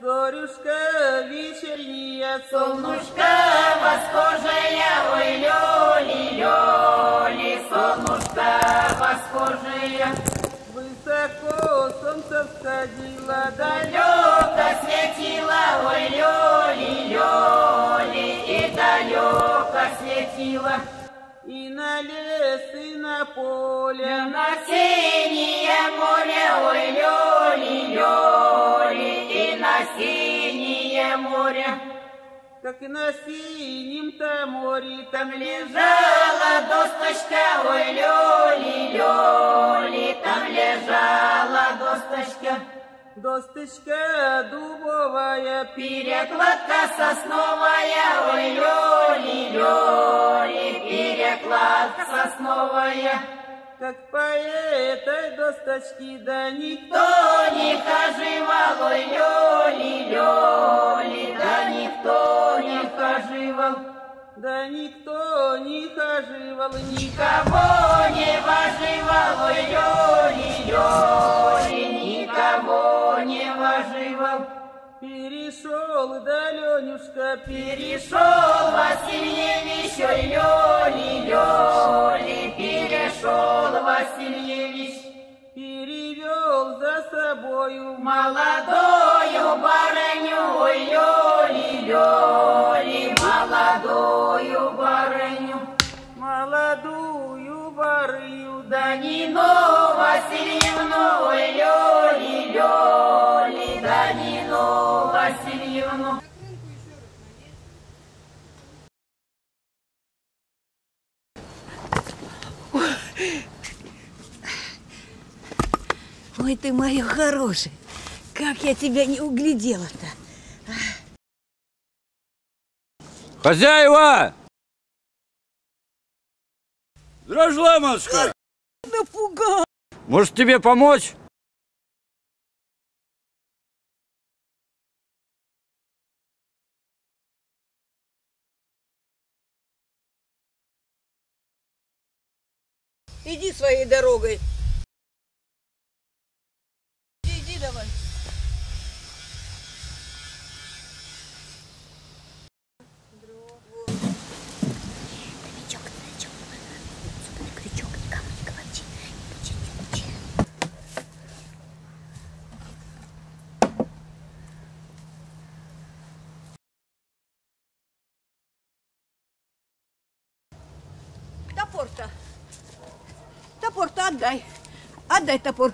Зорюшка вечерняя, Солнышко восхожее, ой, лёли, лёли, солнышко восхожее. высоко солнце всходило, Далеко светило, ой, лёли, лёли, и далеко светило. и на лес, и на поле. На синее море, ой, лёли, лёли, на синее море. Как и на синем-то море, там лежала Лежала досточка, ой, лёли, лёли, там лежала досточка. досточка дубовая, Перекладка сосновая, ой, лёли, лёли, перекладка сосновая. Как по этой досточке, да никто Кто не хоживал, ой, лёли, лёли, да никто не хоживал. Да никто не хоживал, ни Никого не воживал, ой, лёли, лёли, никого не воживал. Перешел, да Ленюшка, Перешел Васильевич, ой, лёли, лёли, перешел Васильевич. перевел за собою Молодою барыню, лёли, лёли, молодою барыню. молодую барыню, да Данину Васильевну, лёли, лёли, Данину Васильевну. Ой, ты моя хорошая. Как я тебя не углядела-то. Хозяева! Здравствуй, матушка! Напугал. Может тебе помочь? Иди своей дорогой. Давай. Топор-то. Топор-то отдай. Отдай топор.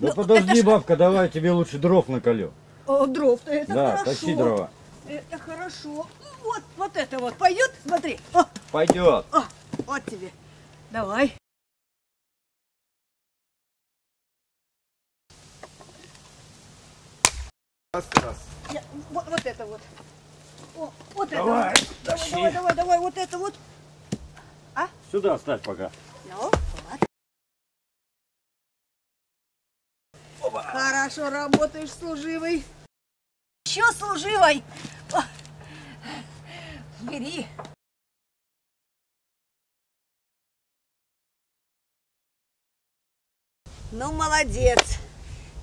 Да Ну, подожди, ж- бабка, давай я тебе лучше дров наколю. О, дров-то это да, хорошо. тащи дрова. Это хорошо. Вот, вот это вот пойдет, смотри. О, Пойдет. о, вот тебе. Давай. Я- вот, вот это вот. О, вот Давай, это вот. тащи. Давай, давай, давай, вот это вот. Сюда ставь пока. Ну, вот. Хорошо работаешь, служивый. Еще служивой. Бери. Ну, молодец.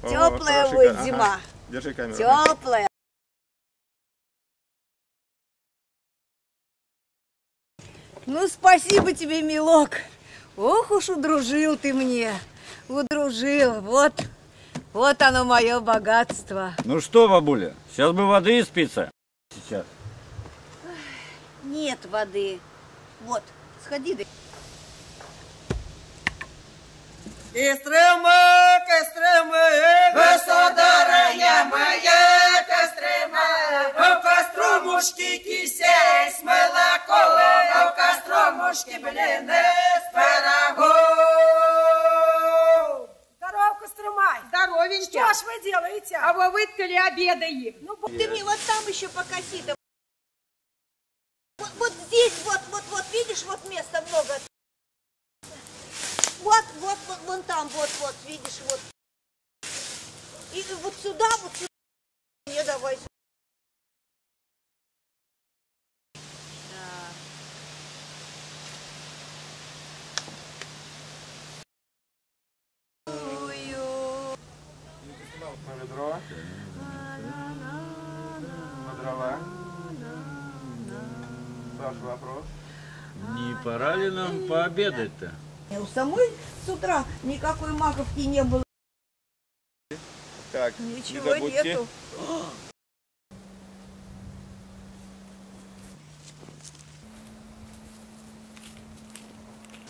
О, Теплая будет ка- зима. ага. Держи камеру. Теплая. Ну, спасибо тебе, милок. Ох уж удружил ты мне. Удружил. Вот, вот оно мое богатство. Ну что, бабуля, сейчас бы воды испиться. Сейчас. Нет воды. Вот, сходи. Кострома, Кострома, э, Государая моя Кострома, в Костромушке кисесь молоко, в Костромушке блины Вот, здесь, вот, вот, вот, видишь, вот места много. Вот, вот, вот, вон там, вот, вот, видишь, вот. И вот сюда, вот сюда. Не давай. Да. Ую. Ваш вопрос? Не пора ли нам пообедать-то? У самой с утра никакой маковки не было. Так, Ничего нету.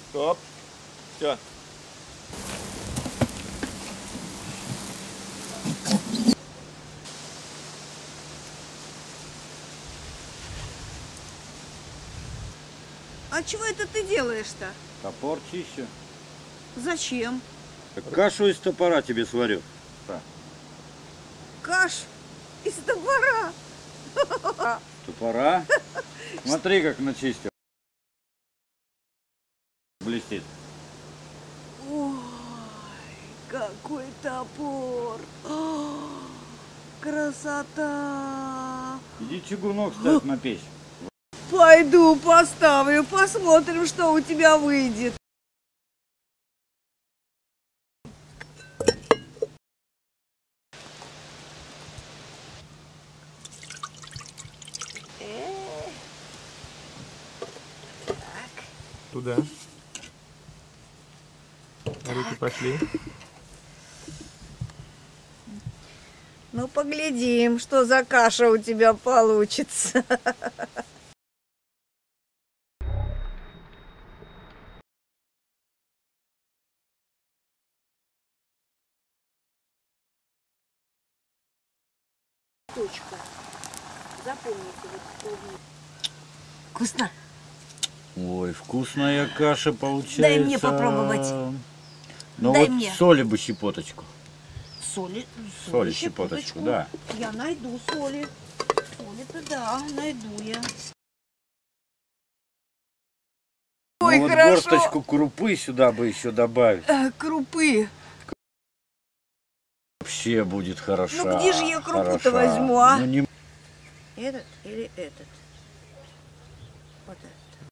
Стоп. Все. А чего это ты делаешь-то? Топор чищу. Зачем? Так кашу из топора тебе сварю. Каш из топора. Топора? Смотри, как начистил. Блестит. Ой, какой топор. О, красота. Иди чугунок ставь на печь. Пойду поставлю, посмотрим, что у тебя выйдет. Туда. Руки пошли. Ну, поглядим, что за каша у тебя получится. Точка. Запомните, вот Вкусно? Ой, вкусная каша получается. Дай мне попробовать. Ну Дай вот мне. соли бы щепоточку. Соли, Соли щепоточку, да. Я найду соли. Соли-то да, найду я. Ой, ну вот хорошо. горсточку крупы сюда бы еще добавить. Э, крупы. Вообще будет хорошо. Ну, где же я крупу-то возьму, а? Ну, не... Этот или этот? Вот этот.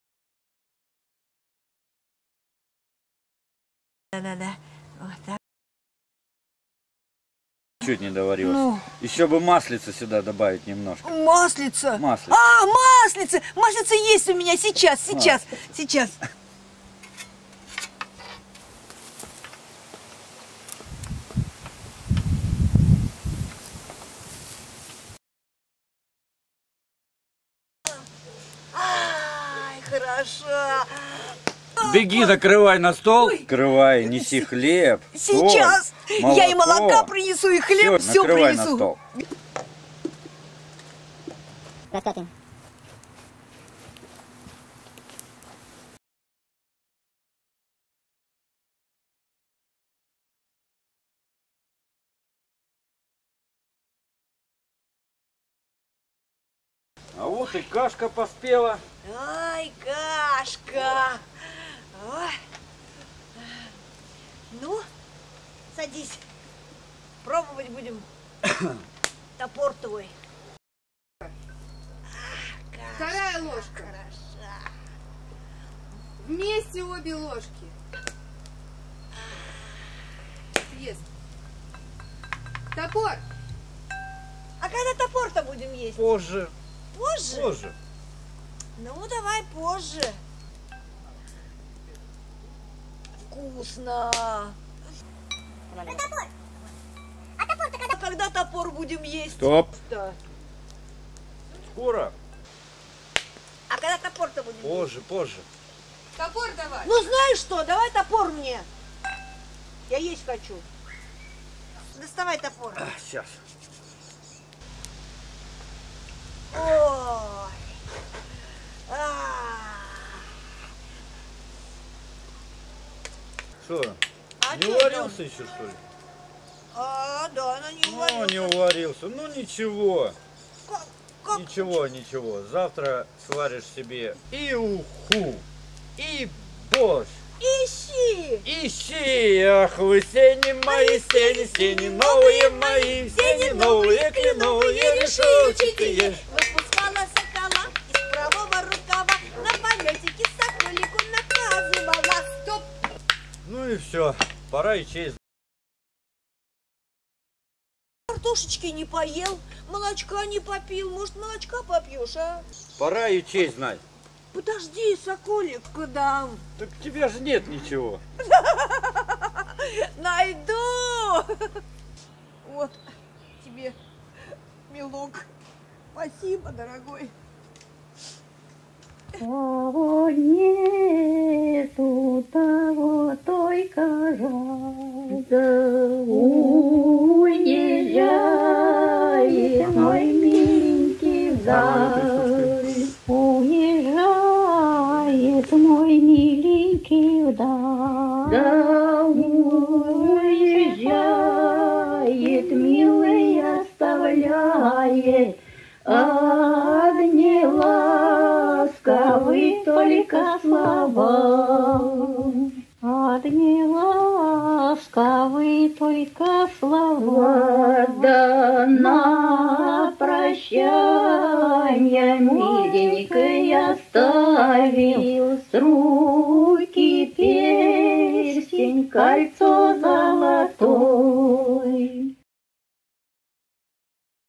Да-да-да. Вот так. Чуть не доварилась. Ну, Еще бы маслица сюда добавить немножко. маслица. Маслица. А, маслица. Маслица есть у меня сейчас, сейчас, сейчас. Хорошо. Беги, накрывай на стол. Накрывай, неси хлеб. соль, Сейчас. Я и молока принесу, и хлеб, Всё, все накрывай на принесу. стол. А вот и кашка поспела. Ай, кашка. Ой. Ну, садись. Пробовать будем. Топор твой. Вторая ложка. Хороша. Вместе обе ложки. Съест. Топор. А когда топор-то будем есть? Позже, Позже? позже. Ну, давай позже. Вкусно. А топор? А топор-то когда? Когда топор будем есть? Стоп. Да. Скоро. А когда топор-то будем есть? Позже, позже. Топор давай. Ну знаешь что, давай топор мне. Я есть хочу. Доставай топор. Сейчас. Ой. А. Что, А не уварился еще, что ли? А, да, она не Ну, уварилась. не уварился. Ну, ничего. Как- как? Ничего, ничего. Завтра сваришь себе и уху, и борщ. Ищи. Ищи, ах вы сени мои, сени, сени новые мои, сени новые, кленовые, решетчатые. Все, пора и честь. Картошечки не поел, молочка не попил. Может, молочка попьешь, а? Пора и честь знать. Подожди, соколик, дам. Так тебя же нет ничего. Найду. Вот тебе, милок. Спасибо, дорогой. Кого нету, того только жаль. Уезжает мой миленький вдаль. Уезжает мой миленький вдаль. Ласковы только слова, Да на прощанье миленькой оставил. С руки перстень, кольцо